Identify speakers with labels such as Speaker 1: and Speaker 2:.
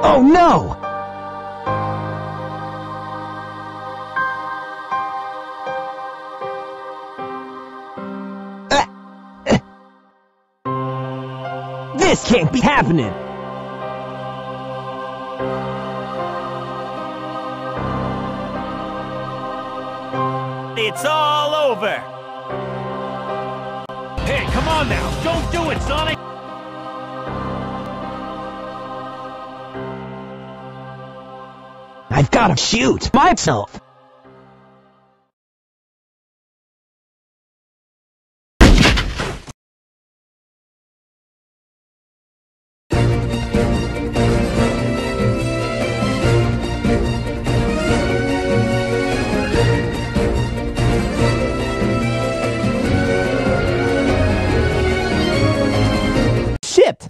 Speaker 1: Oh no! Uh, uh. This can't be happening!
Speaker 2: It's all over!
Speaker 3: Hey, come on now! Don't do it, Sonic!
Speaker 1: I've gotta shoot myself! Shit!